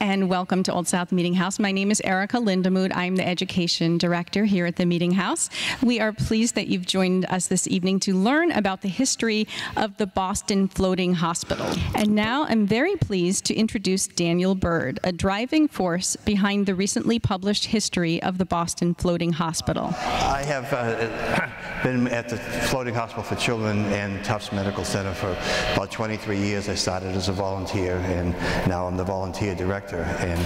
and welcome to Old South Meeting House. My name is Erica Lindemood. I'm the Education Director here at the Meeting House. We are pleased that you've joined us this evening to learn about the history of the Boston Floating Hospital. And now I'm very pleased to introduce Daniel Bird, a driving force behind the recently published history of the Boston Floating Hospital. I have uh, been at the Floating Hospital for Children and Tufts Medical Center for about 23 years. I started as a volunteer and now I'm the volunteer director director. And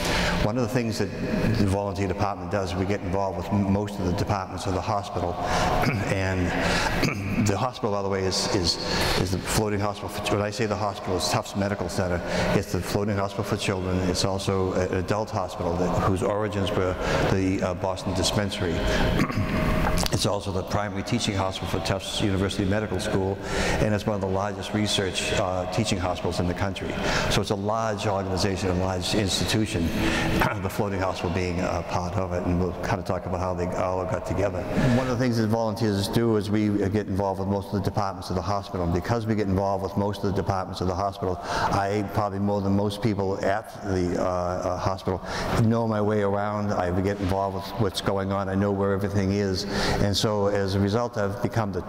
one of the things that the volunteer department does, is we get involved with most of the departments of the hospital. and the hospital, by the way, is, is, is the floating hospital. For, when I say the hospital, it's Tufts Medical Center. It's the floating hospital for children. It's also an adult hospital that, whose origins were the uh, Boston Dispensary. It's also the primary teaching hospital for Tufts University Medical School, and it's one of the largest research uh, teaching hospitals in the country. So it's a large organization, a large institution, the floating hospital being a part of it, and we'll kind of talk about how they all got together. One of the things that volunteers do is we get involved with most of the departments of the hospital, and because we get involved with most of the departments of the hospital, I probably more than most people at the uh, uh, hospital know my way around. I get involved with what's going on. I know where everything is, and so as a result, I've become the,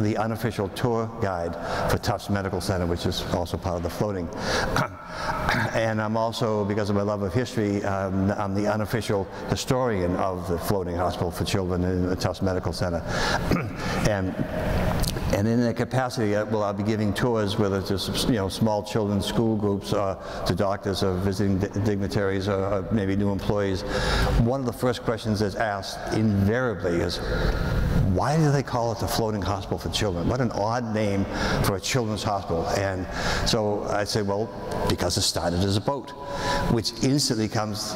the unofficial tour guide for Tufts Medical Center, which is also part of the floating. and I'm also, because of my love of history, um, I'm the unofficial historian of the floating hospital for children in the Tufts Medical Center. and and in that capacity, uh, well, I'll be giving tours, whether it's you know, small children's school groups, uh, to doctors or visiting dignitaries or, or maybe new employees. One of the first questions that's asked invariably is, why do they call it the floating hospital for children? What an odd name for a children's hospital. And so I say, well, because it started as a boat, which instantly comes,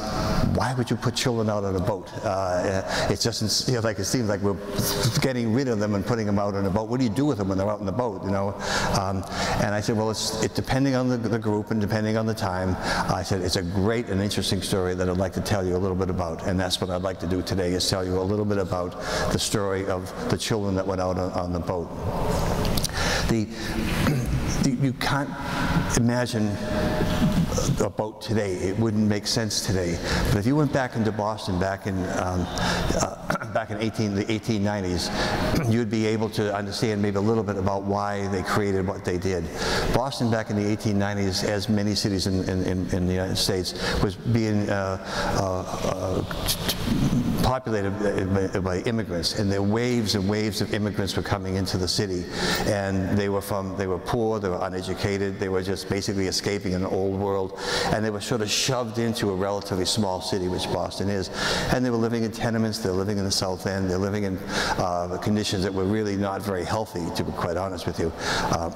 why would you put children out on a boat? Uh, it doesn't, you know, like it seems like we're getting rid of them and putting them out on a boat. What do you do with them when they're out on the boat, you know? Um, and I said, well, it's it, depending on the, the, group and depending on the time, I said, it's a great and interesting story that I'd like to tell you a little bit about. And that's what I'd like to do today is tell you a little bit about the story of the children that went out on, on the boat. The, the, you can't imagine a boat today. It wouldn't make sense today. But if you went back into Boston back in um, uh, back in 18, the 1890s, you'd be able to understand maybe a little bit about why they created what they did. Boston back in the 1890s, as many cities in, in, in the United States, was being uh, uh, uh populated by immigrants, and there waves and waves of immigrants were coming into the city, and they were from they were poor, they were uneducated, they were just basically escaping an old world, and they were sort of shoved into a relatively small city, which Boston is, and they were living in tenements, they're living in the South End, they're living in uh, conditions that were really not very healthy, to be quite honest with you, uh,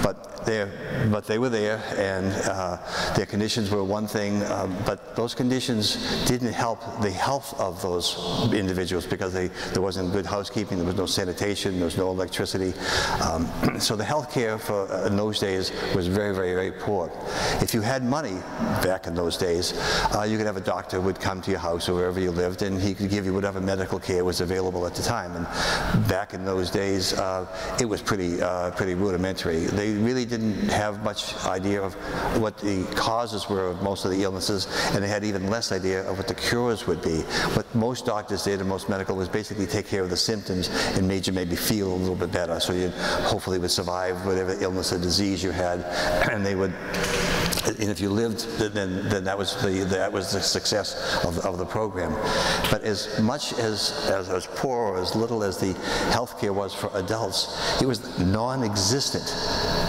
but there, but they were there, and uh, their conditions were one thing, uh, but those conditions didn't help the health of those individuals because they, there wasn't good housekeeping, there was no sanitation, there was no electricity. Um, so the health care for, uh, in those days was very, very, very poor. If you had money back in those days, uh, you could have a doctor would come to your house or wherever you lived, and he could give you whatever medical care was available at the time. And back in those days, uh, it was pretty, uh, pretty rudimentary. They really didn't didn't have much idea of what the causes were of most of the illnesses, and they had even less idea of what the cures would be. What most doctors did and most medical was basically take care of the symptoms and made you maybe feel a little bit better, so you hopefully would survive whatever illness or disease you had, and they would and if you lived, then, then that, was the, that was the success of, of the program. But as much as, as, as poor or as little as the health care was for adults, it was non-existent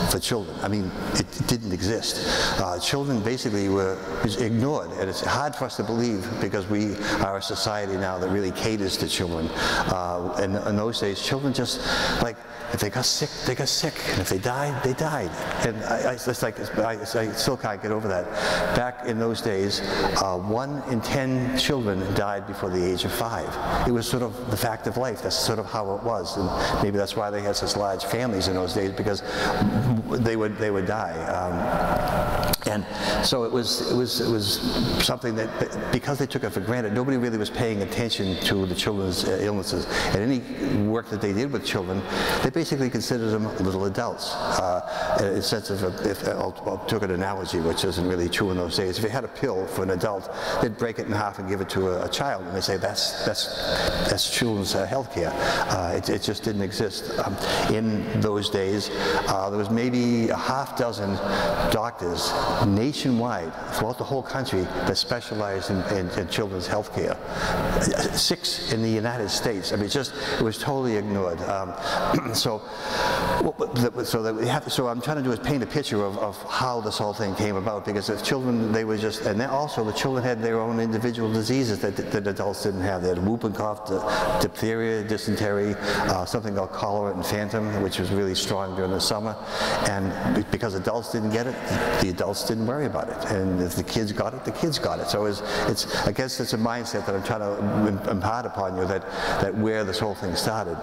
for children. I mean, it, it didn't exist. Uh, children basically were ignored, and it's hard for us to believe because we are a society now that really caters to children. Uh, and in those days, children just like if they got sick, they got sick, and if they died, they died. And I, I it's like I, I still can't get over that. Back in those days, uh, one in ten children died before the age of five. It was sort of the fact of life. That's sort of how it was, and maybe that's why they had such large families in those days because they would they would die. Um, And so it was, it was, it was something that, because they took it for granted, nobody really was paying attention to the children's uh, illnesses. And any work that they did with children, they basically considered them little adults. Uh, in a sense of, a, if I'll, I'll took an analogy, which isn't really true in those days. If you had a pill for an adult, they'd break it in half and give it to a, a child, and they say that's that's that's children's uh, health care. Uh, it, it, just didn't exist um, in those days. Uh, there was maybe a half dozen doctors nationwide throughout the whole country that specialized in, in, in children's health care. Six in the United States. I mean, just it was totally ignored. Um, so, so that we have. So I'm trying to do is paint a picture of, of how this whole thing came about because the children they were just and also the children had their own individual diseases that, that adults didn't have. They had whooping cough, diphtheria, dysentery, uh, something called cholera infantum, which was really strong during the summer. And because adults didn't get it, the adults didn't worry about it. And if the kids got it, the kids got it. So it's, it's I guess it's a mindset that I'm trying to impart upon you that, that where this whole thing started.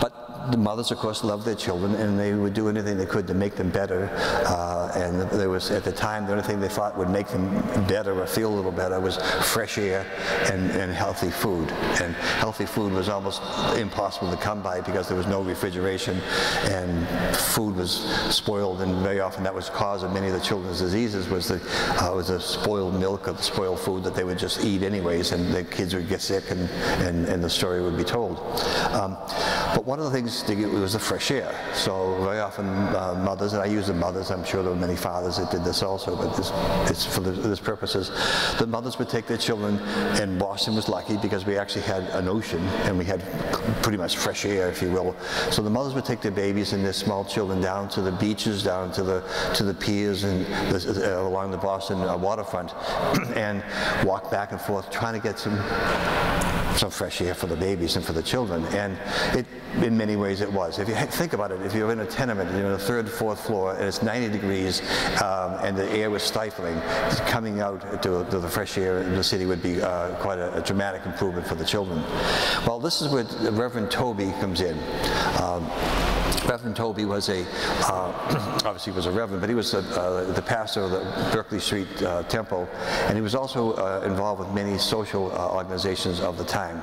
But the mothers, of course, loved their children, and they would do anything they could to make them better. Uh, and there was, at the time, the only thing they thought would make them better or feel a little better was fresh air and, and healthy food. And healthy food was almost impossible to come by because there was no refrigeration, and food was spoiled, and very often that was the cause of many of the children's diseases was the, uh, was the spoiled milk or the spoiled food that they would just eat anyways, and the kids would get sick, and, and, and the story would be told. Um, but one of the things to get was the fresh air. So very often uh, mothers, and I use the mothers, I'm sure there were many fathers that did this also, but this, it's for this purposes. The mothers would take their children, and Boston was lucky because we actually had an ocean and we had pretty much fresh air, if you will. So the mothers would take their babies and their small children down to the beaches, down to the to the piers and the, uh, along the Boston uh, waterfront, and walk back and forth trying to get some some fresh air for the babies and for the children. And it, in many ways it was. If you think about it, if you're in a tenement, you're in a third, fourth floor, and it's 90 degrees, um, and the air was stifling, coming out to, to, the fresh air in the city would be uh, quite a, a, dramatic improvement for the children. Well, this is where Reverend Tobey comes in. Um, Reverend Tobey was a, uh, obviously was a reverend, but he was a, uh, the pastor of the Berkeley Street uh, Temple, and he was also uh, involved with many social uh, organizations of the time.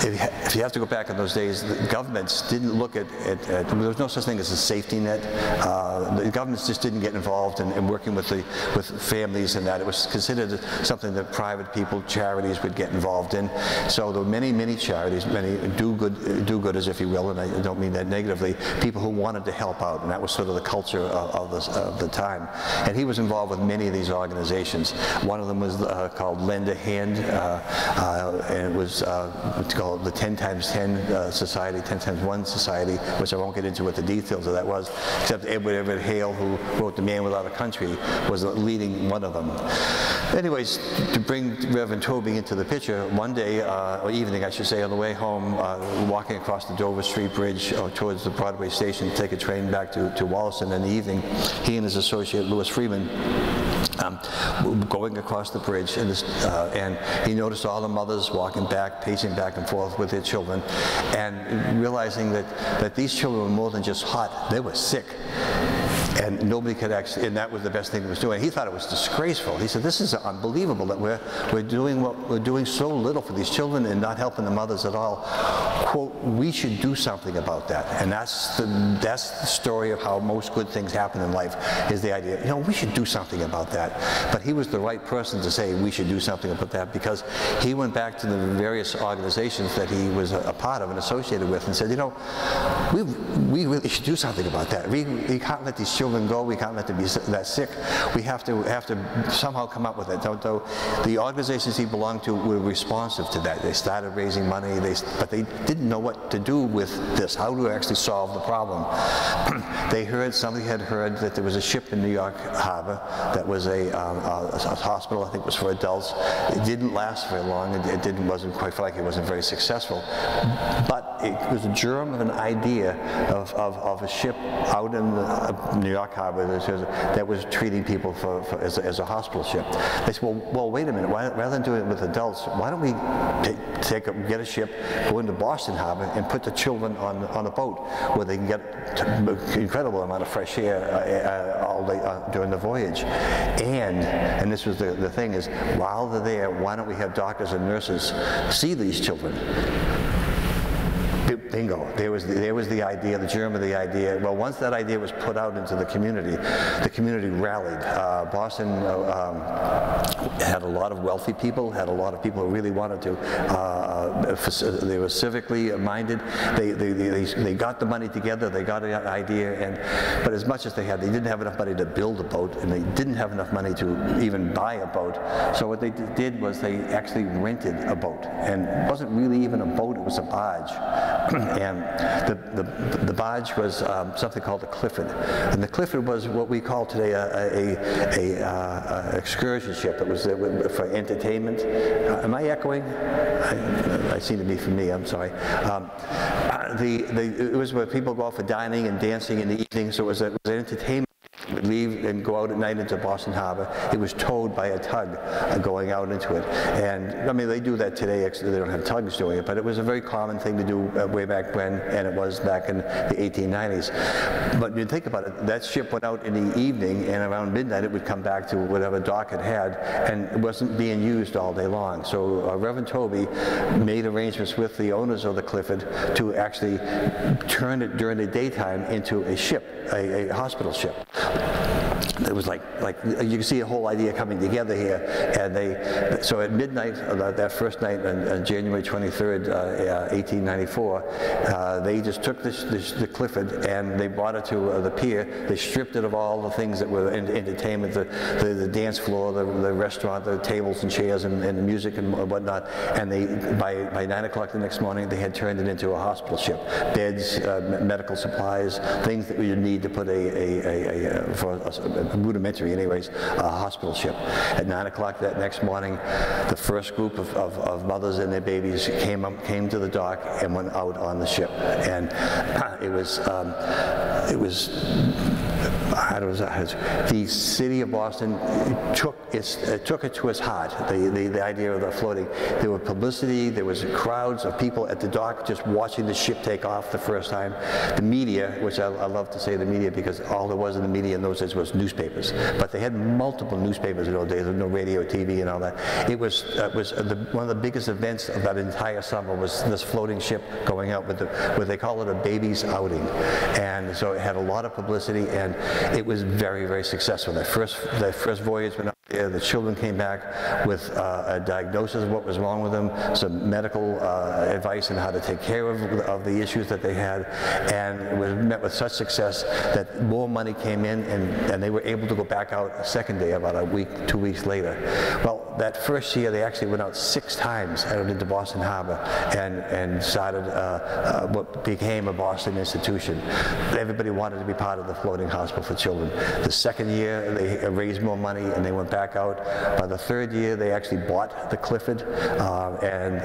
If you, have to go back in those days, the governments didn't look at, at, at there was no such thing as a safety net. Uh, the governments just didn't get involved in, in, working with the with families and that. It was considered something that private people, charities would get involved in. So there were many, many charities, many do-good, do-gooders, if you will, and I don't mean that negatively people who wanted to help out, and that was sort of the culture of, of, the, of the time. And he was involved with many of these organizations. One of them was uh, called Lend a Hand, uh, uh, and it was uh, called the 10 times 10 uh, Society, 10 times 1 Society, which I won't get into what the details of that was, except Edward Everett Hale, who wrote The Man Without a Country, was leading one of them. Anyways, to bring Reverend Tobey into the picture, one day, uh, or evening I should say, on the way home, walking across the Dover Street Bridge towards the Broadway station to take a train back to, to Wollaston in the evening. He and his associate, Louis Freeman, um, going across the bridge, and, this, uh, and, he noticed all the mothers walking back, pacing back and forth with their children, and realizing that, that these children were more than just hot, they were sick and nobody could actually, and that was the best thing he was doing. He thought it was disgraceful. He said, this is unbelievable that we're, we're doing what we're doing so little for these children and not helping the mothers at all. Quote, we should do something about that. And that's the, that's the story of how most good things happen in life, is the idea, you know, we should do something about that. But he was the right person to say we should do something about that because he went back to the various organizations that he was a, a part of and associated with and said, you know, we, we really should do something about that. We, we can't let these children children go. We can't let them be that sick. We have to have to somehow come up with it. So, the organizations he belonged to were responsive to that. They started raising money, they, but they didn't know what to do with this. How to actually solve the problem? they heard somebody had heard that there was a ship in New York Harbor that was a, um, a, a hospital. I think it was for adults. It didn't last very long. It, it didn't wasn't quite like it wasn't very successful, but it was a germ of an idea of, of, of a ship out in the, uh, New York Harbor that was, treating people for, for as, a, as, a, hospital ship. They said, well, well, wait a minute. Why, rather than doing it with adults, why don't we take a, get a ship, go into Boston Harbor, and put the children on on a boat where they can get incredible amount of fresh air uh, all day uh, during the voyage. And and this was the, the thing is, while they're there, why don't we have doctors and nurses see these children? Bingo. There was, the, there was the idea, the germ of the idea. Well, once that idea was put out into the community, the community rallied. Uh, Boston uh, um, had a lot of wealthy people, had a lot of people who really wanted to. Uh, they were civically minded. They, they, they, they got the money together, they got an idea, and, but as much as they had, they didn't have enough money to build a boat, and they didn't have enough money to even buy a boat. So what they did was they actually rented a boat. And it wasn't really even a boat, it was a barge. And the, the, the barge was um, something called the Clifford. And the Clifford was what we call today a, a, a, uh, a excursion ship. It was uh, for entertainment. Uh, am I echoing? I, I, seem to be for me, I'm sorry. Um, uh, the, the, it was where people go out for dining and dancing in the evening, so it was, it was an entertainment leave and go out at night into Boston Harbor. It was towed by a tug uh, going out into it. And I mean, they do that today. Actually, they don't have tugs doing it, but it was a very common thing to do uh, way back when, and it was back in the 1890s. But you think about it, that ship went out in the evening, and around midnight it would come back to whatever dock it had, and it wasn't being used all day long. So uh, Reverend Tobey made arrangements with the owners of the Clifford to actually turn it during the daytime into a ship, a, a hospital ship it was like, like you can see a whole idea coming together here. And they, so at midnight, uh, that first night on, on January 23rd, uh, 1894, uh, they just took this, this, the Clifford and they brought it to uh, the pier. They stripped it of all the things that were in, entertainment, the, the, the, dance floor, the, the restaurant, the tables and chairs and, and the music and whatnot. And they, by, by 9 o'clock the next morning, they had turned it into a hospital ship. Beds, uh, medical supplies, things that you need to put a, a, a, a for a, rudimentary anyways, a hospital ship. At 9 o'clock that next morning, the first group of, of, of, mothers and their babies came, up, came to the dock and went out on the ship. And it was, um, it was how does that, the city of Boston took, its, uh, took it to its heart, the, the, the idea of the floating. There was publicity, there was crowds of people at the dock just watching the ship take off the first time. The media, which I, I love to say the media because all there was in the media in those days was newspapers, but they had multiple newspapers in those days, there was no radio, TV and all that. It was, uh, was the, one of the biggest events of that entire summer was this floating ship going out with the, what they call it a baby's outing. And so it had a lot of publicity and it was very, very successful. That first, that first voyage went there, the children came back with uh, a diagnosis of what was wrong with them, some medical uh, advice on how to take care of, of the issues that they had, and it was met with such success that more money came in and, and they were able to go back out a second day about a week, two weeks later. Well, that first year they actually went out six times out into Boston Harbor and, and started uh, uh, what became a Boston institution. Everybody wanted to be part of the floating hospital for children. The second year, they raised more money and they went back out. By the third year, they actually bought the Clifford, uh, and,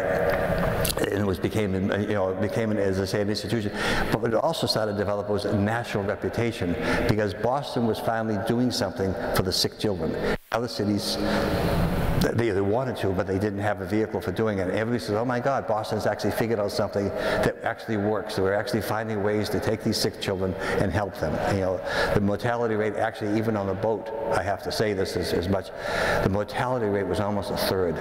and it was became, you know, became, as I say, an institution. But it also started to develop was a national reputation because Boston was finally doing something for the sick children. Other cities they, wanted to, but they didn't have a vehicle for doing it. And everybody says, oh my God, Boston's actually figured out something that actually works. So we're actually finding ways to take these sick children and help them. You know, the mortality rate actually, even on the boat, I have to say this as, as much, the mortality rate was almost a third,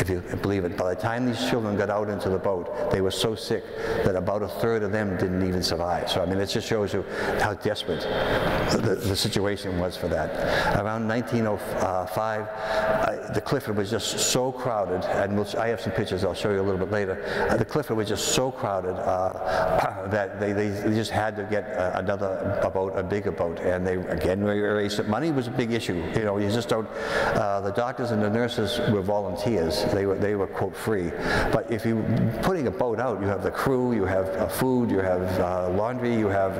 if you believe it. By the time these children got out into the boat, they were so sick that about a third of them didn't even survive. So I mean, it just shows you how desperate the, the situation was for that. Around 1905, uh, the Clifford was just so crowded, and we'll, I have some pictures I'll show you a little bit later. Uh, the Clifford was just so crowded uh, that they, they, they, just had to get uh, another a boat, a bigger boat, and they again raised money was a big issue. You know, you just don't. Uh, the doctors and the nurses were volunteers; they were they were quote free. But if you putting a boat out, you have the crew, you have uh, food, you have laundry, you have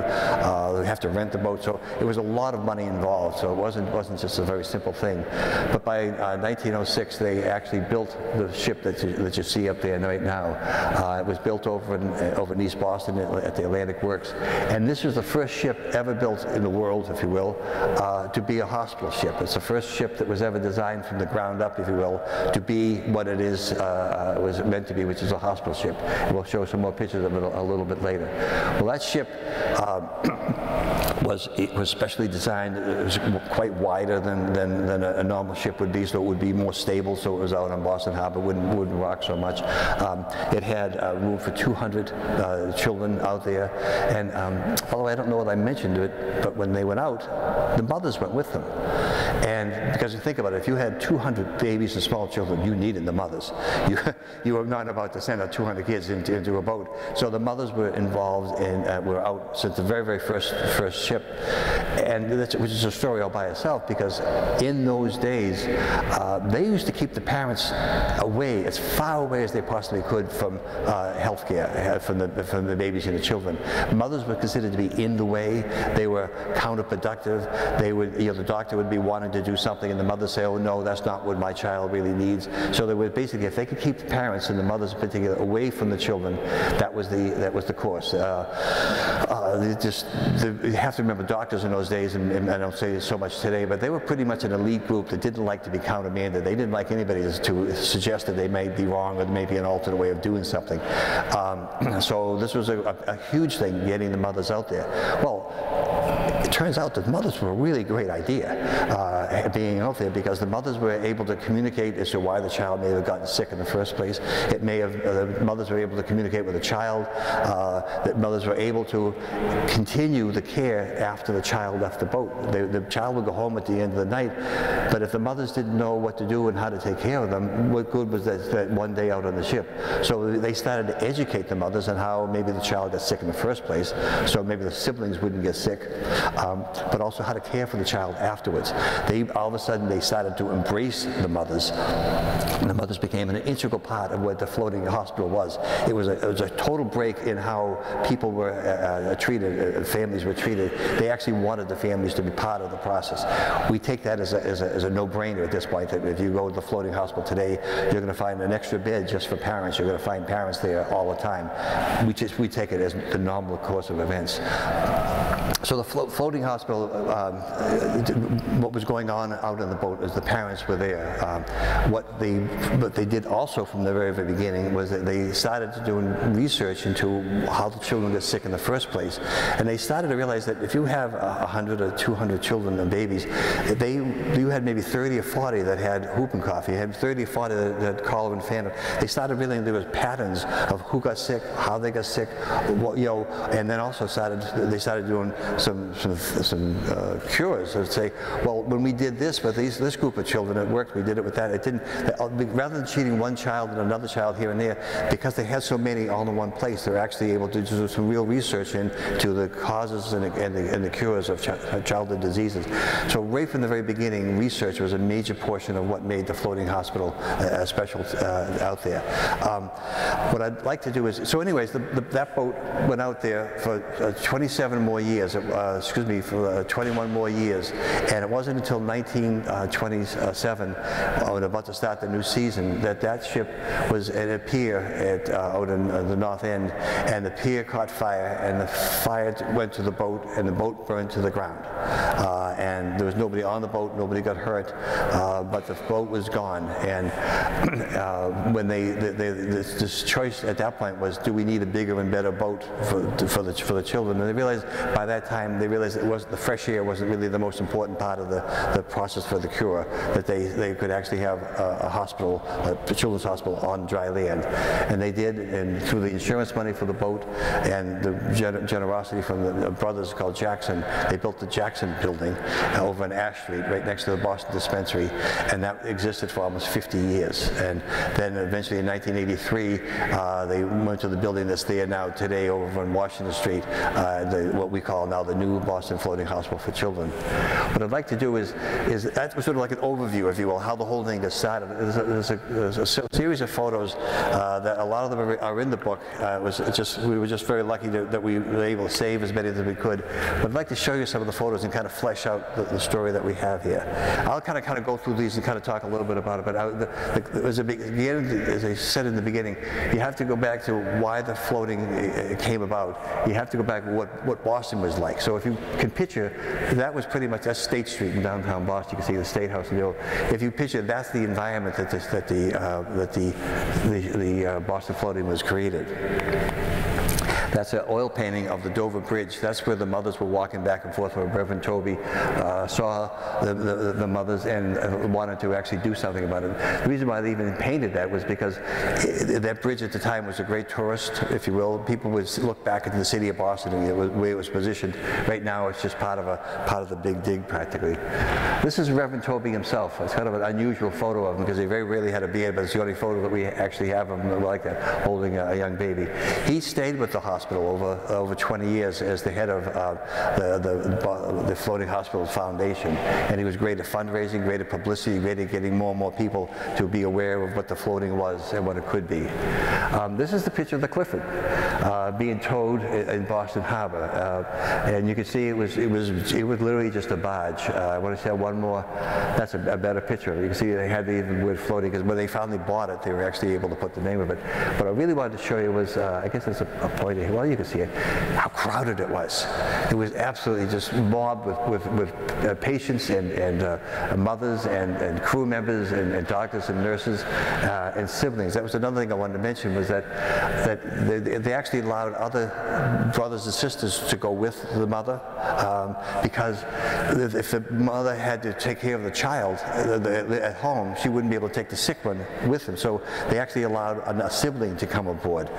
you have to rent the boat. So it was a lot of money involved. So it wasn't wasn't just a very simple thing. But by 19 1906, they actually built the ship that you, that you see up there right now. Uh, it was built over in, over in East Boston at the Atlantic Works. And this was the first ship ever built in the world, if you will, uh, to be a hospital ship. It's the first ship that was ever designed from the ground up, if you will, to be what it is uh, uh was meant to be, which is a hospital ship. And we'll show some more pictures of it a, a little bit later. Well, that ship uh, was it was specially designed. It was quite wider than, than, than a, a, normal ship would be, so it would be more stable. So it was out on Boston Harbor, wouldn't wouldn't rock so much. Um, it had uh, room for 200 uh, children out there, and um, although I don't know whether I mentioned it, but when they went out, the mothers went with them. And because you think about it, if you had 200 babies and small children, you needed the mothers. You, you were not about to send out 200 kids into, into a boat. So the mothers were involved and uh, were out since the very, very first, first ship. And that's, which is a story all by itself because in those days, uh, they used to keep the parents away, as far away as they possibly could from uh, health care, uh, from the, from the babies and the children. Mothers were considered to be in the way. They were counterproductive. They would, you know, the doctor would be wanting to do something and the mother say, oh no, that's not what my child really needs. So they were basically, if they could keep the parents and the mothers in particular away from the children, that was the, that was the course. Uh, uh, just, the, you have to remember doctors in those days, and, and, I don't say this so much today, but they were pretty much an elite group that didn't like to be countermanded. They didn't like anybody to suggest that they may be wrong or maybe an alternate way of doing something. Um, so this was a, a, a huge thing, getting the mothers out there. Well, it turns out that mothers were a really great idea uh, being out there because the mothers were able to communicate as to why the child may have gotten sick in the first place. It may have, uh, the mothers were able to communicate with the child, uh, that mothers were able to continue the care after the child left the boat. The child would go home at the end of the night, but if the mothers didn't know what to do and how to take care of them, what good was that, that one day out on the ship? So they started to educate the mothers on how maybe the child got sick in the first place, so maybe the siblings wouldn't get sick um, but also how to care for the child afterwards. They all of a sudden they started to embrace the mothers. And the mothers became an integral part of what the floating hospital was. It was a, it was a total break in how people were uh, uh treated, uh, families were treated. They actually wanted the families to be part of the process. We take that as a, as a, as a no-brainer at this point. That if you go to the floating hospital today, you're going to find an extra bed just for parents. You're going to find parents there all the time. We just we take it as the normal course of events. So the flo floating hospital, um, what was going on out on the boat is the parents were there. Um, what they what they did also from the very, very beginning was that they started to do research into how the children get sick in the first place. And they started to realize that if you have 100 or 200 children and babies, they, you had maybe 30 or 40 that had whooping cough. You had 30 or 40 that had cholera infantum. They started realizing there was patterns of who got sick, how they got sick, what, you know, and then also started, they started doing some, some, some uh, cures and say, well, when we did this with these, this group of children, it worked. We did it with that. It didn't. Uh, rather than cheating one child and another child here and there, because they had so many all in one place, they're actually able to do some real research into the causes and the, and the, and the cures of ch childhood diseases. So right from the very beginning, research was a major portion of what made the floating hospital uh, special uh, out there. Um, what I'd like to do is, so anyways, the, the, that boat went out there for uh, 27 more years uh, excuse me, for uh, 21 more years. And it wasn't until 1927, uh, when about to start the new season, that that ship was at a pier at, uh, out in uh, the north end, and the pier caught fire, and the fire went to the boat, and the boat burned to the ground. Uh, and there was nobody on the boat, nobody got hurt, but the boat was gone. And when they, they, they this, this, choice at that point was, do we need a bigger and better boat for, for, the, for the children? And they realized by that time they realized it was the fresh air wasn't really the most important part of the, the process for the cure, that they, they could actually have a, a hospital, a children's hospital on dry land. And they did, and through the insurance money for the boat and the gener generosity from the brothers called Jackson, they built the Jackson building over on Ash Street, right next to the Boston Dispensary, and that existed for almost 50 years. And then eventually in 1983, uh, they went to the building that's there now today over on Washington Street, uh, the, what we call now the new Boston Floating Hospital for Children. What I'd like to do is, is that was sort of like an overview, if you will, how the whole thing got started. There's a, there's a, there's a series of photos uh, that a lot of them are, are in the book. Uh, it was just, we were just very lucky to, that we were able to save as many as we could. But I'd like to show you some of the photos and kind of flesh out out the, the story that we have here. I'll kind of kind of go through these and kind of talk a little bit about it. But I, the, the, as, a, as I said in the beginning, you have to go back to why the floating uh, came about. You have to go back to what, what Boston was like. So if you can picture, that was pretty much that's State Street in downtown Boston. You can see the State House. And if you picture, that's the environment that, this, that the uh, that the the, the uh, Boston floating was created. That's an oil painting of the Dover Bridge. That's where the mothers were walking back and forth where Reverend Tobey uh, saw the, the, the, mothers and uh, wanted to actually do something about it. The reason why they even painted that was because it, that bridge at the time was a great tourist, if you will. People would look back into the city of Boston and the way it was positioned. Right now it's just part of, a, part of the big dig practically. This is Reverend Tobey himself. It's kind of an unusual photo of him because he very rarely had a beard, but it's the only photo that we actually have of him like that, holding a, a young baby. He stayed with the hospital Hospital over, over 20 years as the head of uh, the, the, the, Floating Hospital Foundation. And he was great at fundraising, great at publicity, great at getting more and more people to be aware of what the floating was and what it could be. Um, this is the picture of the Clifford uh, being towed in Boston Harbor. Uh, and you can see it was, it was, it was literally just a barge. Uh, I want to show one more, that's a, a, better picture. You can see they had the word floating because when they finally bought it, they were actually able to put the name of it. But I really wanted to show you was, uh, I guess it's a, a point here well, you can see it, how crowded it was. It was absolutely just mobbed with, with, with uh, patients and, and mothers and, and crew members and, and doctors and nurses and siblings. That was another thing I wanted to mention was that, that they, they, actually allowed other brothers and sisters to go with the mother um, because if the mother had to take care of the child uh, at home, she wouldn't be able to take the sick one with them. So they actually allowed a, sibling to come aboard.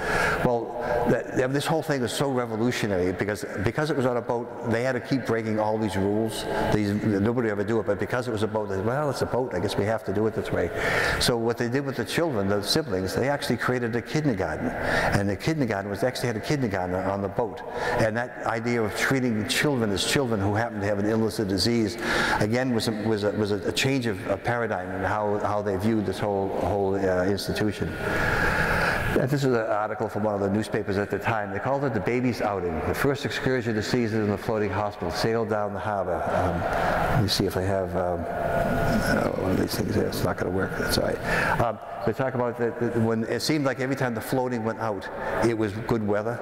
Well, that, this whole thing was so revolutionary because because it was on a boat, they had to keep breaking all these rules. These nobody ever do it, but because it was a boat, they, well, it's a boat. I guess we have to do it this way. So what they did with the children, the siblings, they actually created a kindergarten, and the kindergarten was actually had a kindergarten on the boat. And that idea of treating children as children who happen to have an illness or disease, again, was a, was a, was a change of paradigm in how how they viewed this whole whole uh, institution. This is an article from one of the newspapers at the time. They called it the baby's outing. The first excursion of the season in the floating hospital sailed down the harbor. Um, let me see if I have um, uh, one of these things here. It's not going to work. That's all right. Um, they talk about that when it seemed like every time the floating went out, it was good weather.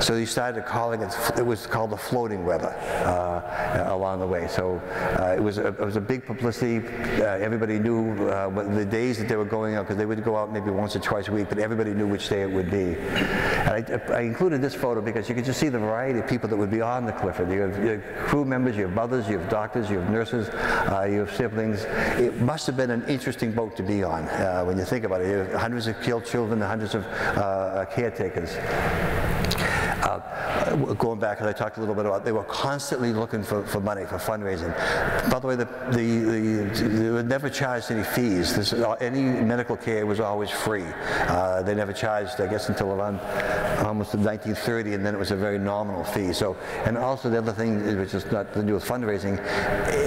So you started calling it, it was called the floating weather uh, along the way. So uh, it, was a, it was a big publicity. Uh, everybody knew uh, the days that they were going out, because they would go out maybe once or twice a week, but everybody knew which day it would be. And I, I, included this photo because you could just see the variety of people that would be on the Clifford. You have, you have crew members, you have mothers, you have doctors, you have nurses, uh, you have siblings. It must have been an interesting boat to be on uh, when you think about it. Hundreds of killed children, hundreds of uh, caretakers. Uh, going back, as I talked a little bit about, they were constantly looking for, for money, for fundraising. By the way, the, the, the, they were never charged any fees. This, any medical care was always free. Uh, they never charged, I guess, until around almost 1930, and then it was a very nominal fee. So, and also the other thing, which is not to do with fundraising,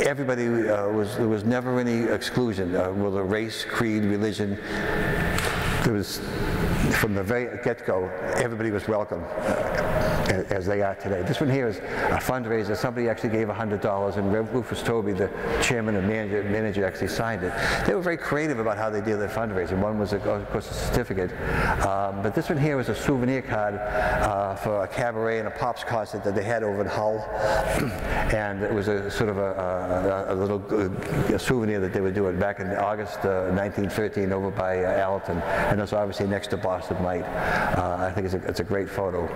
everybody uh, was, there was never any exclusion, uh, whether race, creed, religion. There was from the very get-go, everybody was welcome uh, as they are today. This one here is a fundraiser. Somebody actually gave $100 and Rufus Tobey, the chairman and manager, manager, actually signed it. They were very creative about how they did their fundraising. One was, of course, a certificate. Um, but this one here was a souvenir card uh, for a cabaret and a pops concert that they had over in Hull. and it was a sort of a, a, a little a souvenir that they were doing back in August uh, 1913 over by uh, Allerton. And that's obviously next to Boston Light. Uh, I think it's a, it's a great photo.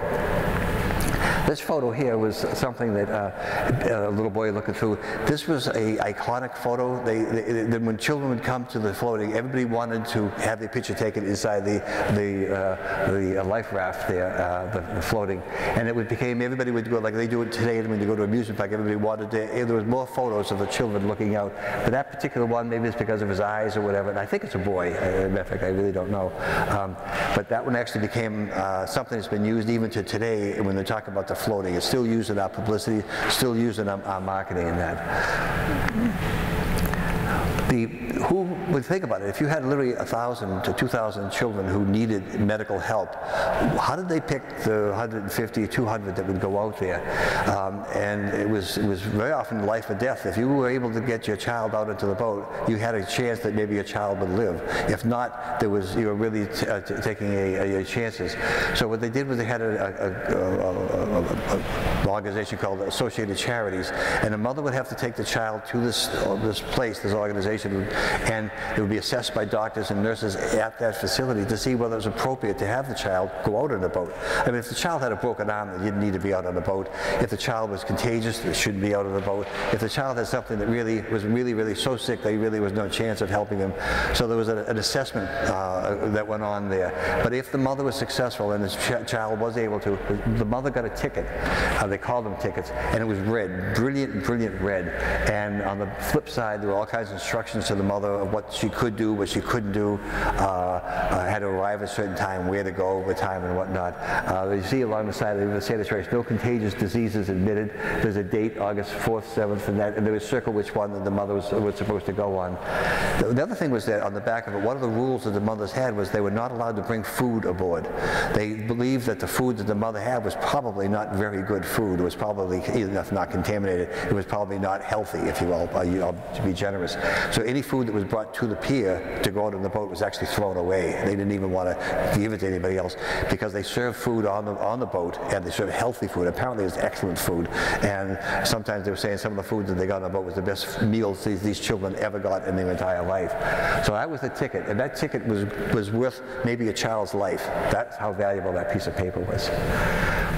This photo here was something that uh, a little boy looking through. This was a iconic photo. They, they, they, when children would come to the floating, everybody wanted to have their picture taken inside the the uh, the life raft there, uh, the, the, floating, and it became everybody would go like they do it today. When you go to amusement park, everybody wanted to. There was more photos of the children looking out. But that particular one, maybe it's because of his eyes or whatever. And I think it's a boy. In fact, I really don't know. Um, but that one actually became uh, something that's been used even to today when they talk about the floating. It's still used in our publicity, still used in our, our marketing and that. The, who would think about it? If you had literally 1,000 to 2,000 children who needed medical help, how did they pick the 150, 200 that would go out there? Um, and it was, it was very often life or death. If you were able to get your child out into the boat, you had a chance that maybe your child would live. If not, there was, you were really uh, taking a, a, a, chances. So what they did was they had a, an organization called Associated Charities, and a mother would have to take the child to this, uh, this place, this organization, and it would be assessed by doctors and nurses at that facility to see whether it was appropriate to have the child go out on a boat. I mean, if the child had a broken arm, they didn't need to be out on a boat. If the child was contagious, they shouldn't be out on the boat. If the child had something that really was really, really so sick, there really was no chance of helping him. So there was a, an assessment uh, that went on there. But if the mother was successful and the ch child was able to, the mother got a ticket. Uh, they called them tickets, and it was red, brilliant, brilliant red. And on the flip side, there were all kinds of instructions to the mother of what she could do, what she couldn't do, uh, uh, had to arrive at a certain time, where to go, what time, and whatnot. Uh, you see along the side of the sanitary, no contagious diseases admitted. There's a date, August 4th, 7th, and that, and there was a circle which one that the mother was, was supposed to go on. The, the other thing was that on the back of it, one of the rules that the mothers had was they were not allowed to bring food aboard. They believed that the food that the mother had was probably not very good food. It was probably, even if not contaminated, it was probably not healthy, if you will, uh, you know, to be generous. So any food that was brought to the pier to go out on the boat was actually thrown away. They didn't even want to give it to anybody else because they served food on the, on the boat and they served healthy food. Apparently it was excellent food. And sometimes they were saying some of the food that they got on the boat was the best meals these, these children ever got in their entire life. So that was the ticket. And that ticket was, was worth maybe a child's life. That's how valuable that piece of paper was.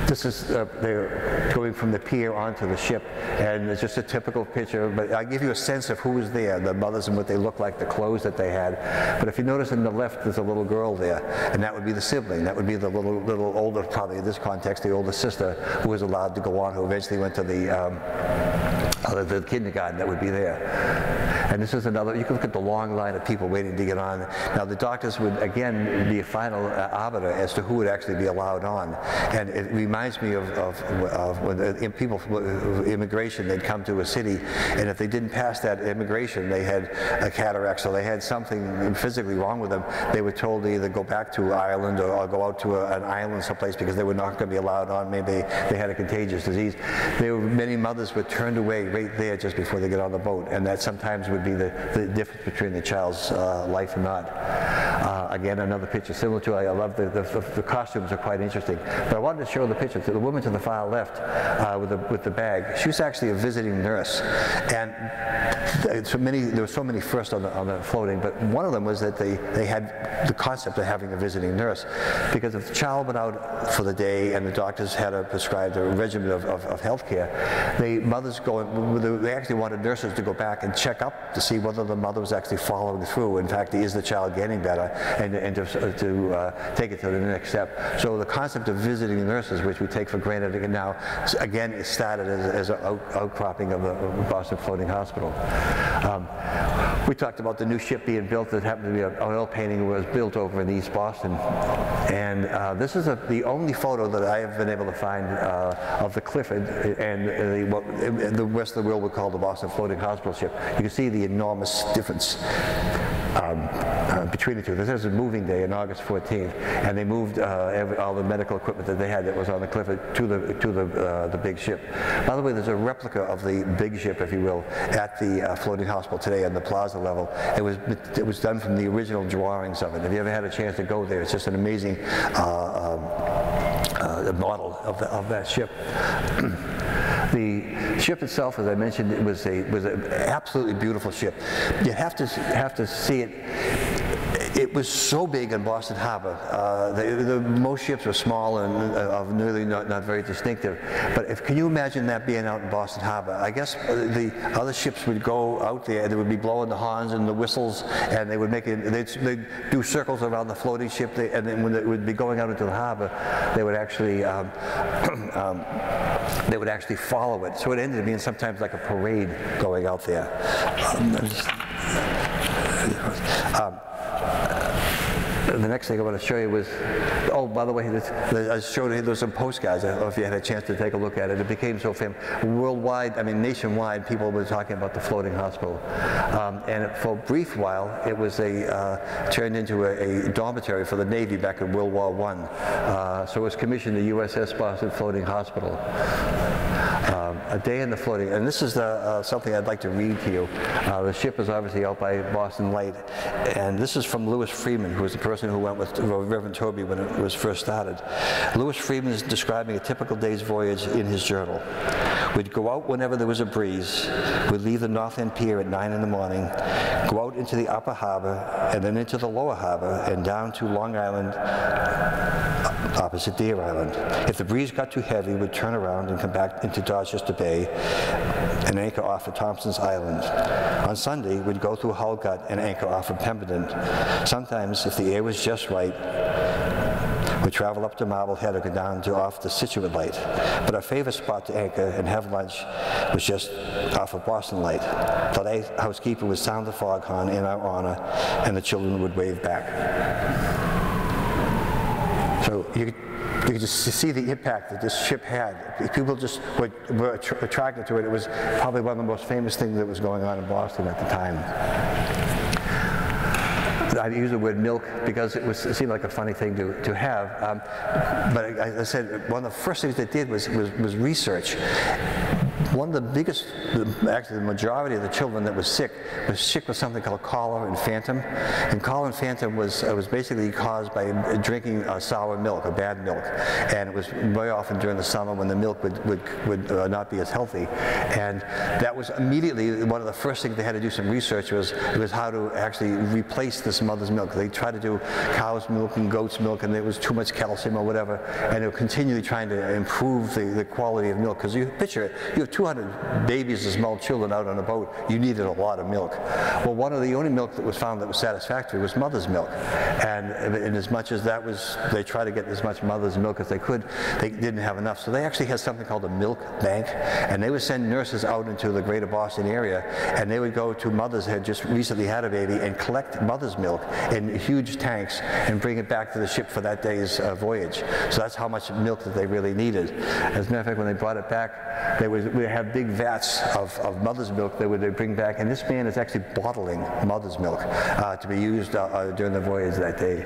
This is, uh, they're going from the pier onto the ship, and it's just a typical picture, but I give you a sense of who was there, the and what they looked like, the clothes that they had. But if you notice in the left, there's a little girl there, and that would be the sibling. That would be the little, little older, probably in this context, the older sister who was allowed to go on, who eventually went to the, um, uh, the kindergarten that would be there. And this is another, you can look at the long line of people waiting to get on. Now the doctors would again be a final uh, arbiter as to who would actually be allowed on. And it reminds me of, of, of when the, people from immigration, they'd come to a city and if they didn't pass that immigration, they had a cataract, so they had something physically wrong with them. They were told to either go back to Ireland or, or go out to a, an island someplace because they were not going to be allowed on. Maybe they, had a contagious disease. Were many mothers were turned away right there just before they get on the boat, and that sometimes would be the, the difference between the child's uh, life and not. Uh, again, another picture similar to, I love the, the, the, costumes are quite interesting. But I wanted to show the picture. The woman to the far left uh, with, the, with the bag, she was actually a visiting nurse. And so many, there were so many first on the, on the floating, but one of them was that they, they had the concept of having a visiting nurse. Because if the child went out for the day and the doctors had a prescribed a regimen of, of, of health care, the mothers go, they actually wanted nurses to go back and check up to see whether the mother was actually following through. In fact, is the child getting better? And, and to, to uh, take it to the next step. So the concept of visiting nurses, which we take for granted again now, again, it started as, as an out, outcropping of the, Boston Floating Hospital. Um, we talked about the new ship being built that happened to be an oil painting was built over in East Boston. And uh, this is a, the only photo that I have been able to find uh, of the Clifford and the, what the rest of the world would call the Boston Floating Hospital ship. You can see the enormous difference um, uh, between the two. This is a moving day on August 14th, and they moved uh, every, all the medical equipment that they had that was on the Clifford to the to the uh, the big ship. By the way, there's a replica of the big ship, if you will, at the uh, floating hospital today on the plaza level. It was it was done from the original drawings of it. Have you ever had a chance to go there? It's just an amazing uh, um, uh, model of, the, of that ship. The ship itself, as I mentioned, was a was an absolutely beautiful ship. You have to have to see it it was so big in Boston Harbor. Uh, the, the, most ships were small and uh, really not, not very distinctive. But if, can you imagine that being out in Boston Harbor? I guess the other ships would go out there, and they would be blowing the horns and the whistles, and they would make it, they'd, they'd do circles around the floating ship, they, and then when it would be going out into the harbor, they would actually um, um, they would actually follow it. So it ended up being sometimes like a parade going out there. Um, the next thing I want to show you was, oh, by the way, this, I showed you there's some postcards. I don't know if you had a chance to take a look at it. It became so famous. Worldwide, I mean, nationwide, people were talking about the floating hospital. Um, and for a brief while, it was a, uh, turned into a, a, dormitory for the Navy back in World War I. Uh, so it was commissioned the USS Boston Floating Hospital. Um, a day in the floating, and this is the, uh, something I'd like to read to you. Uh, the ship is obviously out by Boston Light, and this is from Lewis Freeman, who was the person who went with Reverend Tobey when it was first started. Lewis Freeman is describing a typical day's voyage in his journal. We'd go out whenever there was a breeze. We'd leave the North End Pier at 9 in the morning, go out into the upper harbor, and then into the lower harbor, and down to Long Island opposite Deer Island. If the breeze got too heavy, we'd turn around and come back into Dorchester Bay and anchor off of Thompson's Island. On Sunday, we'd go through Hull Gut and anchor off of Pemberton. Sometimes, if the air was just right, we'd travel up to Marblehead or go down to off the Scituate Light. But our favorite spot to anchor and have lunch was just off of Boston Light. The housekeeper would sound the foghorn in our honor, and the children would wave back. You, you could just see the impact that this ship had. People just were, were attracted to it. It was probably one of the most famous things that was going on in Boston at the time. I use the word milk because it, was, it seemed like a funny thing to, to have. Um, but I, I, said one of the first things they did was, was, was research one of the biggest, actually the majority of the children that was sick was sick with something called cholera infantum. And cholera infantum was, uh, was basically caused by drinking uh, sour milk, or bad milk. And it was very often during the summer when the milk would, would, would uh, not be as healthy. And that was immediately one of the first things they had to do some research was, was how to actually replace this mother's milk. They tried to do cow's milk and goat's milk and there was too much calcium or whatever. And they were continually trying to improve the, the quality of milk. Because you picture it, you have 200 babies and small children out on a boat, you needed a lot of milk. Well, one of the only milk that was found that was satisfactory was mother's milk. And, and as much as that was, they tried to get as much mother's milk as they could, they didn't have enough. So they actually had something called a milk bank, and they would send nurses out into the greater Boston area, and they would go to mothers that had just recently had a baby and collect mother's milk in huge tanks and bring it back to the ship for that day's uh, voyage. So that's how much milk that they really needed. As a matter of fact, when they brought it back, they would, would have big vats of, of mother's milk that would they bring back, and this man is actually bottling mother's milk uh, to be used uh, uh during the voyage that day.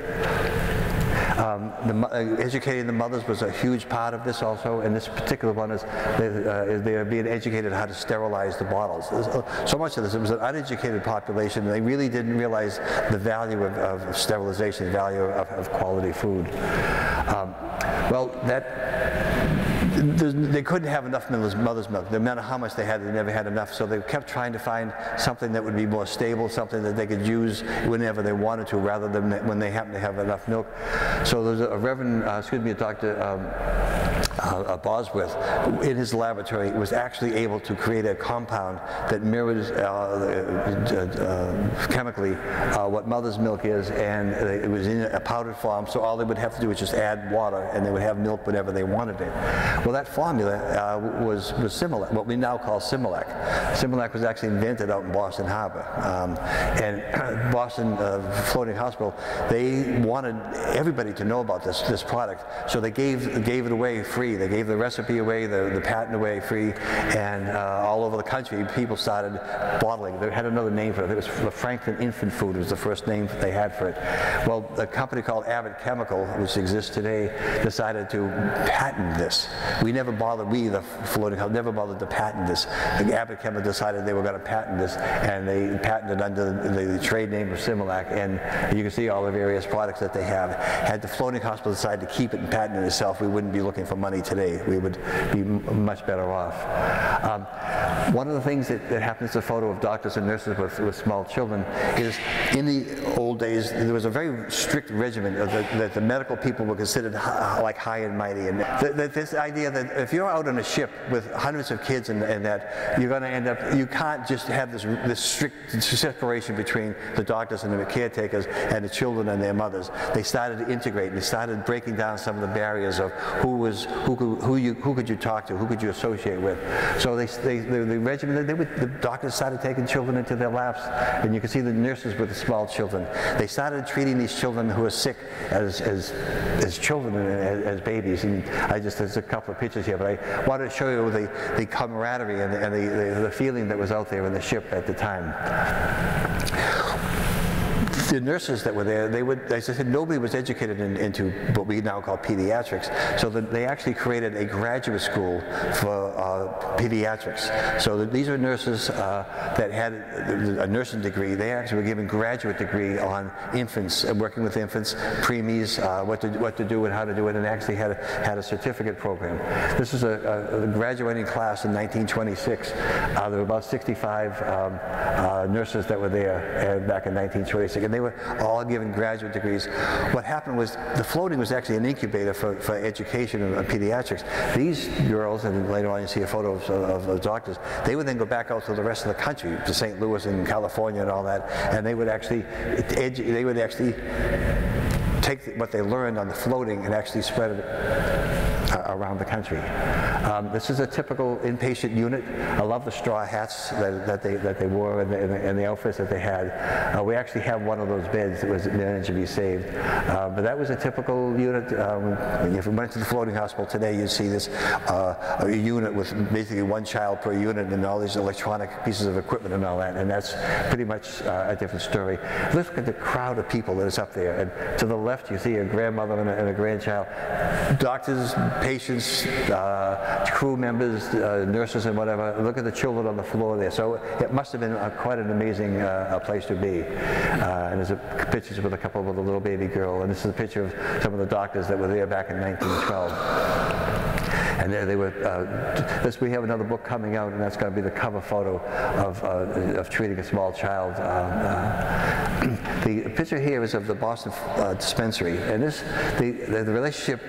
Um, the, uh, educating the mothers was a huge part of this also, and this particular one is they, uh, they are being educated how to sterilize the bottles. Uh, so much of this, it was an uneducated population, and they really didn't realize the value of, of sterilization, the value of, of quality food. Um, well, that they couldn't have enough mother's milk. No matter how much they had, they never had enough. So they kept trying to find something that would be more stable, something that they could use whenever they wanted to, rather than when they happened to have enough milk. So there's a Reverend, uh, excuse me, a Dr. Um, uh, Bosworth, in his laboratory, was actually able to create a compound that mirrors uh, uh, uh chemically uh, what mother's milk is, and it was in a powdered form, so all they would have to do was just add water, and they would have milk whenever they wanted it. Well, that formula uh, was, was Similac, what we now call Similac. Similac was actually invented out in Boston Harbor. Um, and Boston Floating Hospital, they wanted everybody to know about this, this product, so they gave, gave it away free free. They gave the recipe away, the, the patent away free, and uh, all over the country, people started bottling. They had another name for it. It was the Franklin Infant Food was the first name they had for it. Well, a company called Abbott Chemical, which exists today, decided to patent this. We never bothered, we, the floating house, never bothered to patent this. The Abbott Chemical decided they were going to patent this, and they patented under the, the, trade name of Similac, and you can see all the various products that they have. Had the floating hospital decided to keep it and patent it itself, we wouldn't be looking for money today. We would be much better off. Um, one of the things that, that happens to photo of doctors and nurses with, with small children is in the old days, there was a very strict regimen that the medical people were considered high, like high and mighty. And the, the, this idea that if you're out on a ship with hundreds of kids and, and that you're going to end up, you can't just have this, this strict separation between the doctors and the caretakers and the children and their mothers. They started to integrate and they started breaking down some of the barriers of who was who could, who you, who could you talk to, who could you associate with. So they, they, the, the regimen, they would, the doctors started taking children into their laps, and you can see the nurses with the small children. They started treating these children who are sick as, as, as children and as, as babies. And I just, there's a couple pictures here, but I wanted to show you the, the camaraderie and, the, and the, the, the feeling that was out there in the ship at the time the nurses that were there, they would, as I said, nobody was educated in, into what we now call pediatrics. So that they actually created a graduate school for uh, pediatrics. So that these are nurses uh, that had a nursing degree. They actually were given graduate degree on infants, uh, working with infants, preemies, uh, what to what to do and how to do it, and actually had a, had a certificate program. This is a, a, a graduating class in 1926. Uh, there were about 65 um, uh, nurses that were there back in 1926. And they were all given graduate degrees. What happened was the floating was actually an incubator for, for education of, pediatrics. These girls, and later on you see a photo of, of, of doctors, they would then go back out to the rest of the country, to St. Louis and California and all that, and they would actually, they would actually take what they learned on the floating and actually spread it uh, around the country. Um, this is a typical inpatient unit. I love the straw hats that, that, they, that they wore and the, and the, and the outfits that they had. Uh, we actually have one of those beds that was managed to be saved. Uh, but that was a typical unit. Um, if we went to the floating hospital today, you'd see this uh, a unit with basically one child per unit and all these electronic pieces of equipment and all that. And that's pretty much uh, a different story. Look at the crowd of people that is up there. And to the left, you see a grandmother and a, and a grandchild. Doctors, patients, uh, crew members, uh, nurses and whatever, look at the children on the floor there. So it must have been uh, quite an amazing uh, place to be. Uh, and there's a, pictures with a couple with a little baby girl, and this is a picture of some of the doctors that were there back in 1912 and there they were. Uh, this we have another book coming out, and that's going to be the cover photo of, uh, of treating a small child. Uh, uh the picture here is of the Boston uh, dispensary, and this the, the, the relationship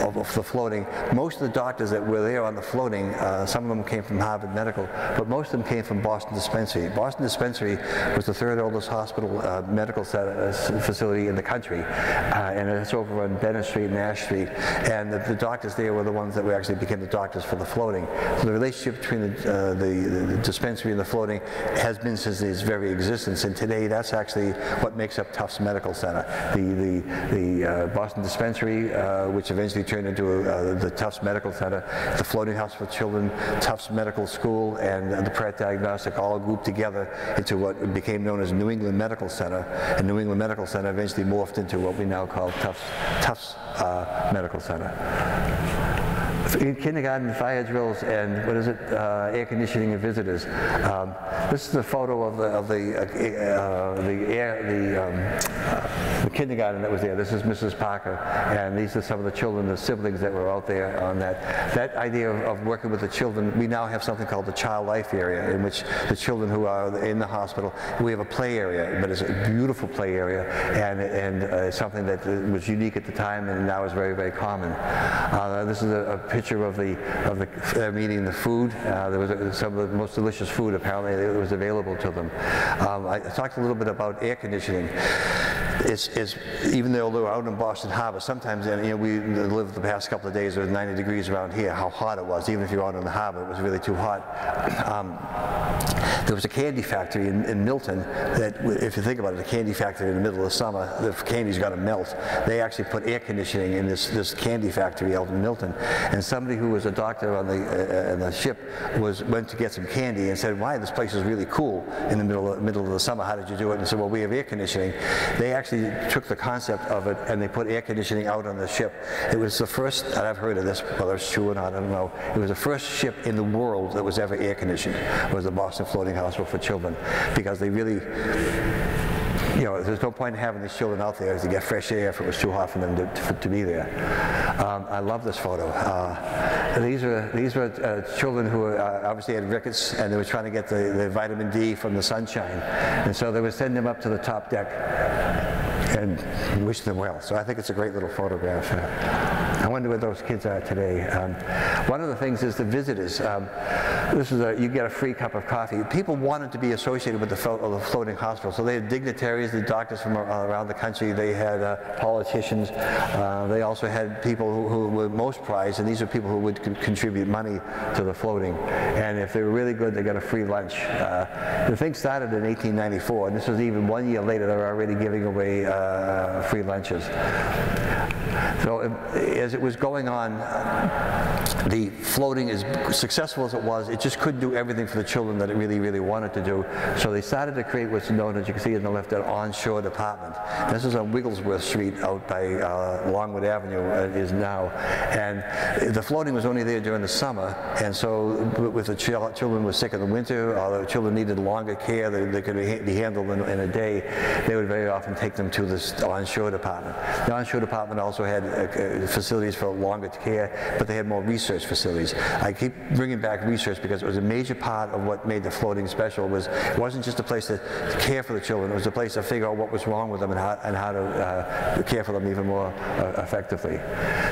of, of, the floating. Most of the doctors that were there on the floating, uh, some of them came from Harvard Medical, but most of them came from Boston Dispensary. Boston Dispensary was the third oldest hospital medical facility in the country, and it's over on Bennett Street and Street, and the, the doctors there were the ones that were actually became the doctors for the floating. So the relationship between the, uh, the, the, dispensary and the floating has been since its very existence. And today, that's actually what makes up Tufts Medical Center. The, the, the uh, Boston Dispensary, uh, which eventually turned into uh, the Tufts Medical Center, the Floating House for Children, Tufts Medical School, and the Pratt Diagnostic all grouped together into what became known as New England Medical Center. And New England Medical Center eventually morphed into what we now call Tufts, Tufts uh, Medical Center kindergarten fire drills and what is it, uh, air conditioning and visitors. Um, this is a photo of the of the uh, uh, the air the, um, uh, the kindergarten that was there. This is Mrs. Parker, and these are some of the children, the siblings that were out there on that. That idea of, of working with the children, we now have something called the child life area, in which the children who are in the hospital, we have a play area, but it's a beautiful play area, and and uh, something that was unique at the time and now is very very common. Uh, this is a, a picture of the of the them eating the food. Uh, there was a, some of the most delicious food apparently that was available to them. Um, I talked a little bit about air conditioning. Even though they're out in Boston Harbor, sometimes you know, we lived the past couple of days, with 90 degrees around here, how hot it was. Even if you're out in the harbor, it was really too hot. Um, there was a candy factory in, in, Milton that, if you think about it, a candy factory in the middle of the summer, the candy's got to melt. They actually put air conditioning in this, this candy factory out in Milton. And somebody who was a doctor on the, uh, on the ship was, went to get some candy and said, why, this place is really cool in the middle of, middle of the summer. How did you do it? And said, well, we have air conditioning. They actually took the concept of it and they put air conditioning out on the ship. It was the first, and I've heard of this, whether it's true or not, I don't know. It was the first ship in the world that was ever air conditioned. It was the Boston Floating Hospital for Children because they really you know, there's no point in having these children out there to get fresh air if it was too hot for them to, to, to be there. Um, I love this photo. Uh, these are these were uh, children who uh, obviously had rickets and they were trying to get the, the vitamin D from the sunshine, and so they were sending them up to the top deck and wish them well. So I think it's a great little photograph. I wonder where those kids are today. Um, one of the things is the visitors. Um, this is a, you get a free cup of coffee. People wanted to be associated with the, floating hospital. So they had dignitaries, the doctors from around the country. They had uh, politicians. Uh, they also had people who, who, were most prized, and these are people who would contribute money to the floating. And if they were really good, they got a free lunch. Uh, the thing started in 1894, and this was even one year later. They were already giving away uh, free lunches. So um, as it was going on, the floating, as successful as it was, it just couldn't do everything for the children that it really, really wanted to do. So they started to create what's known, as you can see on the left, an onshore department. This is on Wigglesworth Street out by uh, Longwood Avenue uh, is now. And the floating was only there during the summer. And so with the ch children were sick in the winter, or the children needed longer care, they could be handled in, in, a day, they would very often take them to this onshore department. The onshore department also had uh, uh facilities for longer care, but they had more research facilities. I keep bringing back research because it was a major part of what made the floating special was it wasn't just a place to, care for the children, it was a place to figure out what was wrong with them and how, and how to uh, care for them even more uh, effectively.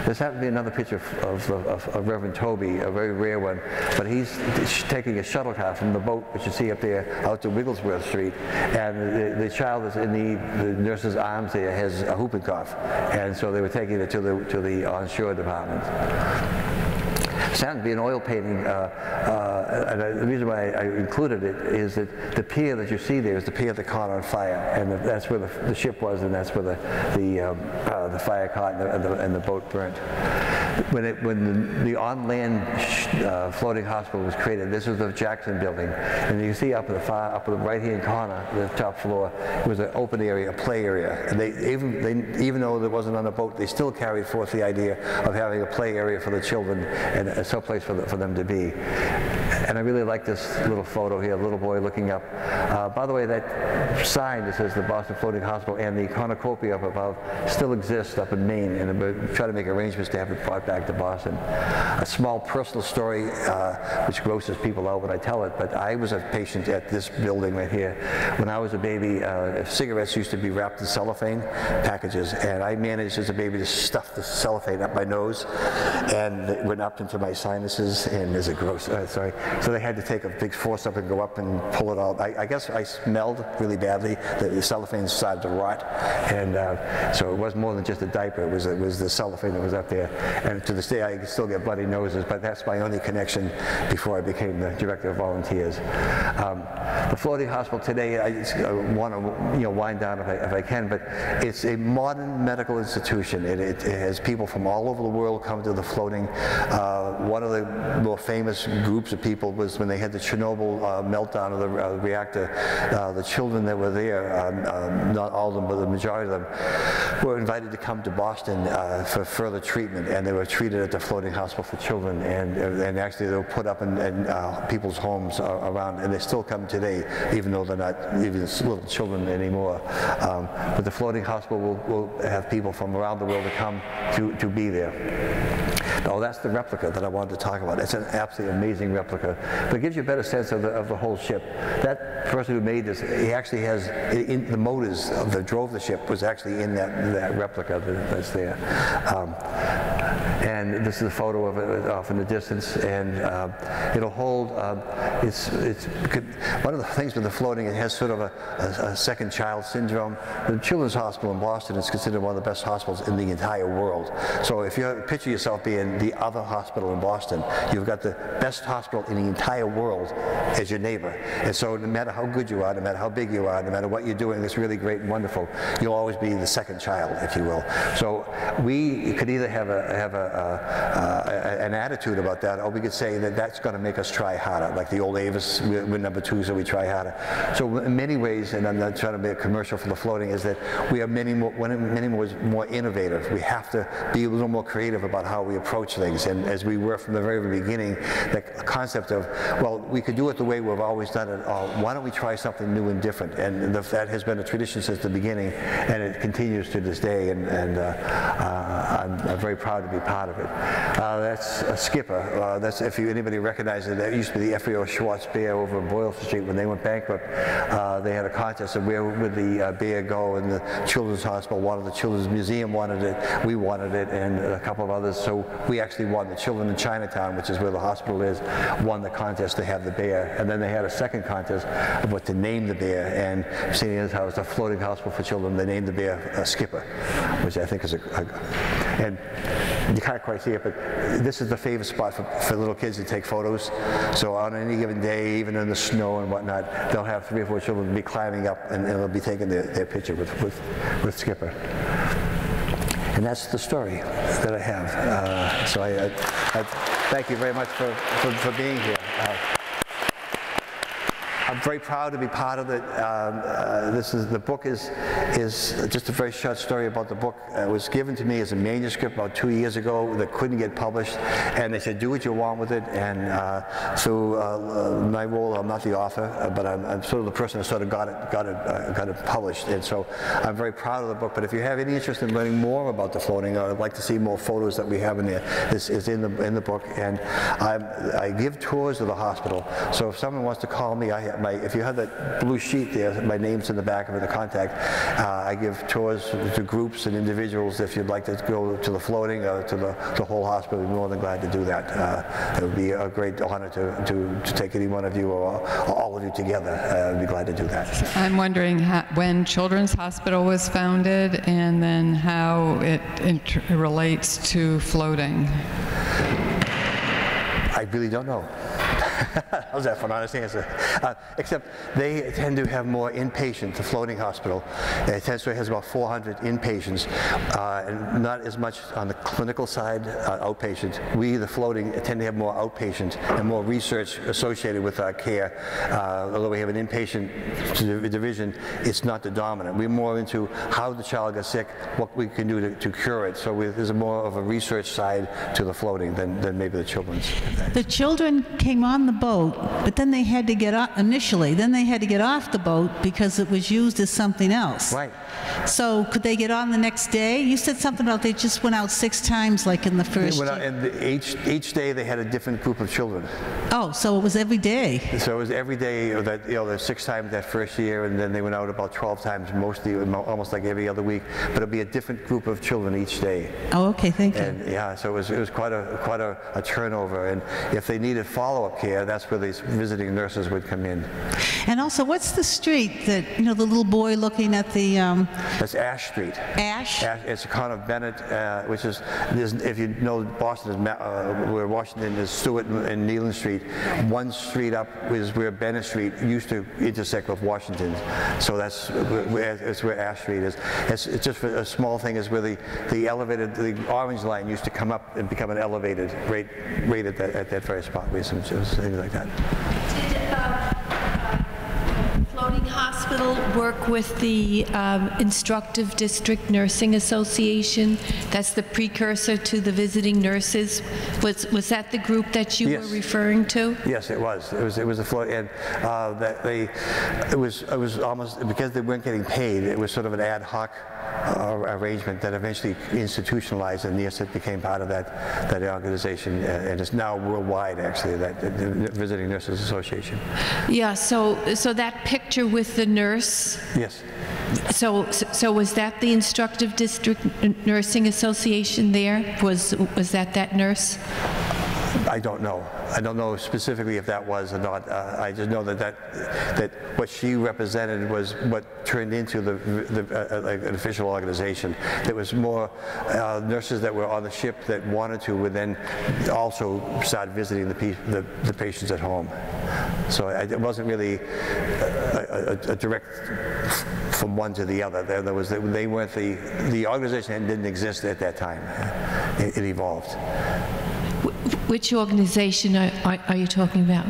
This happened to be another picture of, of, of, of, Reverend Tobey, a very rare one, but he's taking a shuttle car from the boat, which you see up there, out to Wigglesworth Street, and the, the child is in the, the nurse's arms there has a whooping cough, and so they were taking it to the, to the onshore department. Sound to be an oil painting, uh, uh, and I, the reason why I, included it is that the pier that you see there is the pier that caught on fire, and that's where the, the, ship was, and that's where the the, um, uh, the fire caught and the, and the, boat burnt when, it, when the, the on-land uh, floating hospital was created, this was the Jackson building, and you see up in the far, up at the right-hand corner, the top floor, it was an open area, a play area. And they even, they, even though there wasn't on a boat, they still carried forth the idea of having a play area for the children and Uh, some place for, the, for them to be. And I really like this little photo here, a little boy looking up. Uh, by the way, that sign that says the Boston Floating Hospital and the cornucopia up above still exists up in Maine, and we try to make arrangements to have it brought back to Boston. A small personal story, uh, which grosses people out when I tell it, but I was a patient at this building right here. When I was a baby, uh, cigarettes used to be wrapped in cellophane packages, and I managed as a baby to stuff the cellophane up my nose, and it went up into my sinuses, and there's a gross, uh, sorry. So they had to take a big force up and go up and pull it out. I, I guess I smelled really badly. The, the cellophane started to rot, and uh, so it was more than just a diaper. It was, it was the cellophane that was up there. And to this day I still get bloody noses, but that's my only connection before I became the director of volunteers. Um, the floating hospital today, I, I want to you know wind down if I, if I, can, but it's a modern medical institution. It, it, it, has people from all over the world come to the floating. Uh, one of the more famous groups of people was when they had the Chernobyl uh, meltdown of the uh, reactor. Uh, the children that were there, um, um, not all of them, but the majority of them, were invited to come to Boston uh, for further treatment, and they were treated at the floating hospital for children, and, and actually they were put up in, in uh, people's homes around, and they still come today, even though they're not even little children anymore. Um, but the floating hospital will, will have people from around the world to come to, to be there. Oh, that's the replica that I wanted to talk about. It's an absolutely amazing replica. But it gives you a better sense of the, of the whole ship. That person who made this, he actually has, in, the motors that drove the ship was actually in that, that replica that's there. Um, and this is a photo of it off in the distance, and uh, it'll hold. Uh, it's it's one of the things with the floating. It has sort of a, a, a, second child syndrome. The Children's Hospital in Boston is considered one of the best hospitals in the entire world. So if you picture yourself being the other hospital in Boston, you've got the best hospital in the entire world as your neighbor. And so no matter how good you are, no matter how big you are, no matter what you're doing that's really great and wonderful, you'll always be the second child, if you will. So we could either have a have a uh, an attitude about that, or we could say that that's going to make us try harder, like the old Avis, we're, we're number two, so we try harder. So in many ways, and I'm not trying to make a commercial for the floating, is that we are many more, many more, more innovative. We have to be a little more creative about how we approach things. And as we were from the very beginning, the concept of, well, we could do it the way we've always done it. Uh, why don't we try something new and different? And the, that has been a tradition since the beginning, and it continues to this day. And, and uh, uh, I'm, I'm, very proud to be part of it. Uh, that's a skipper. Uh, that's if you, anybody recognizes it. That used to be the FAO Schwarz Bear over in Boylston Street when they went bankrupt. Uh, they had a contest of where would the bear go, and the Children's Hospital wanted the Children's Museum wanted it. We wanted it, and a couple of others. So we actually won. The children in Chinatown, which is where the hospital is, won the contest to have the bear. And then they had a second contest of what to name the bear. And St. Anne's House, a floating hospital for children, they named the bear uh, Skipper, which I think is a, a and you can't quite see it, but this is the favorite spot for, for little kids to take photos. So on any given day, even in the snow and whatnot, they'll have three or four children be climbing up and, and they'll be taking their, their picture with, with, with Skipper. And that's the story that I have. Uh, so I, I, I, thank you very much for, for, for being here. Uh, I'm very proud to be part of it. Um, uh, this is the book is is just a very short story about the book. Uh, it was given to me as a manuscript about two years ago that couldn't get published, and they said do what you want with it. And uh, so uh, my role, I'm not the author, uh, but I'm, I'm, sort of the person that sort of got it got it uh, got it published. And so I'm very proud of the book. But if you have any interest in learning more about the floating, I'd like to see more photos that we have in there, this is in the in the book. And I'm, I give tours of the hospital. So if someone wants to call me, I my, if you have that blue sheet there, my name's in the back of it, the contact. Uh, I give tours to groups and individuals. If you'd like to go to the floating or to the, the whole hospital, we'd be more than glad to do that. Uh, it would be a great honor to, to, to take any one of you or, or all of you together. Uh, I'd be glad to do that. I'm wondering how, when Children's Hospital was founded and then how it, it relates to floating. I really don't know. How's that for an honest answer? Uh, except they tend to have more inpatient, the floating hospital. It tends to has about 400 inpatients, uh, and not as much on the clinical side, uh, outpatient. We, the floating, tend to have more outpatient and more research associated with our care. Uh, although we have an inpatient division, it's not the dominant. We're more into how the child got sick, what we can do to, to cure it. So we, there's more of a research side to the floating than, than maybe the children's. The children came on the boat, but then they had to get off, initially, then they had to get off the boat because it was used as something else. Right. So could they get on the next day? You said something about they just went out six times, like in the They first went out, year. and the- each, each day they had a different group of children. Oh, so it was every day. So it was every day that, you know, there's six times that first year, and then they went out about 12 times, mostly, almost like every other week. But it'd be a different group of children each day. Oh, okay, thank you. And yeah, so it was, it was quite a quite a, a turnover. And if they needed follow-up care, that's where these visiting nurses would come in. And also, what's the street that, you know, the little boy looking at the um, That's Ash Street. ash? Ash- It's a kind of Bennett, uh, which is, if you know Boston is, uh, where Washington is Stuart and Kneeland Street, one street up is where Bennett Street used to intersect with Washington. So that's where, that's where Ash Street is. It's, it's just a small thing is where the, the elevated, the orange line used to come up and become an elevated right, right at that, at that very spot. We some things like that. Did uh, uh, Floating Hospital work with the um, Instructive District Nursing Association? That's the precursor to the visiting nurses? Was, was that the group that you were referring to? Yes, it was. It was. It was a float, and uh, that they. It was. It was almost because they weren't getting paid. It was sort of an ad hoc uh, arrangement that eventually institutionalized, and yes, it became part of that that organization, uh, and it's now worldwide. Actually, that the Visiting Nurses Association. Yeah, so, so that picture with the nurse, Yes. so, so was that the Instructive District Nursing Association there? Was, was that that nurse? I don't know. I don't know specifically if that was or not. Uh, I just know that, that that what she represented was what turned into the, the uh, an official organization. There was more uh, nurses that were on the ship that wanted to would then also start visiting the, the, the patients at home. So I, it wasn't really a, a, a direct from one to the other. There, there was they weren't the the organization didn't exist at that time. It, it evolved. Wh- Which organization are, are are you talking about?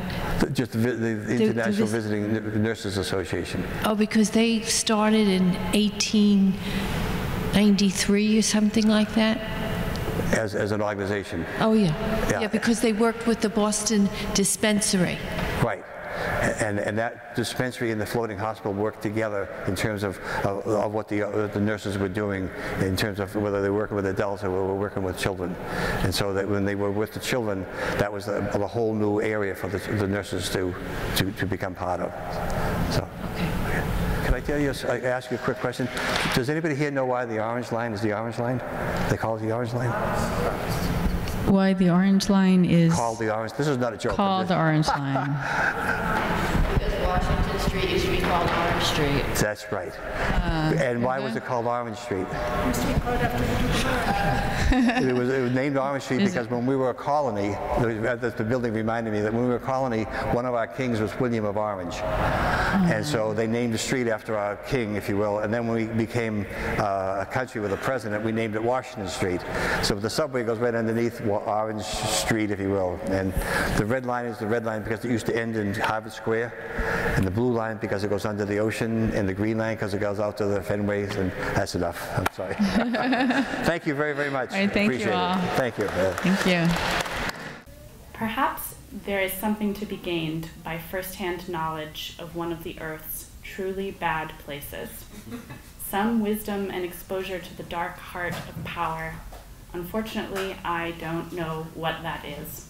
Just the, the the International Visiting N- Nurses Association. Oh, because they started in 1893 or something like that? As, as an organization. Oh, yeah. Yeah. Yeah, because they worked with the Boston Dispensary. Right. And, and that dispensary and the floating hospital worked together in terms of, of, of what the, uh, the nurses were doing, in terms of whether they were working with adults or were working with children. And so that when they were with the children, that was a, a whole new area for the, the nurses to, to, to become part of. So. Can I tell you, I ask you a quick question? Does anybody here know why the orange line is the orange line? They call it the orange line? Why the orange line is Called the orange, this is not a joke. I'm called the orange line. Because Washington Street used to be called Orange Street. That's right. And why was it called Orange Street? It was, it was named Orange Street because when we were a colony, the, the- building reminded me that when we were a colony, one of our kings was William of Orange. And so they named the street after our king, if you will. And then when we became uh, a country with a president, we named it Washington Street. So the subway goes right underneath Orange Street, if you will. And the red line is the red line because it used to end in Harvard Square. And the blue line because it goes under the ocean. And the green line because it goes out to the Fenways. And that's enough. I'm sorry. Thank you very, very much. All right, thank you all. it. Thank you. Thank you. Perhaps there is something to be gained by firsthand knowledge of one of the Earth's truly bad places. Some wisdom and exposure to the dark heart of power. Unfortunately, I don't know what that is.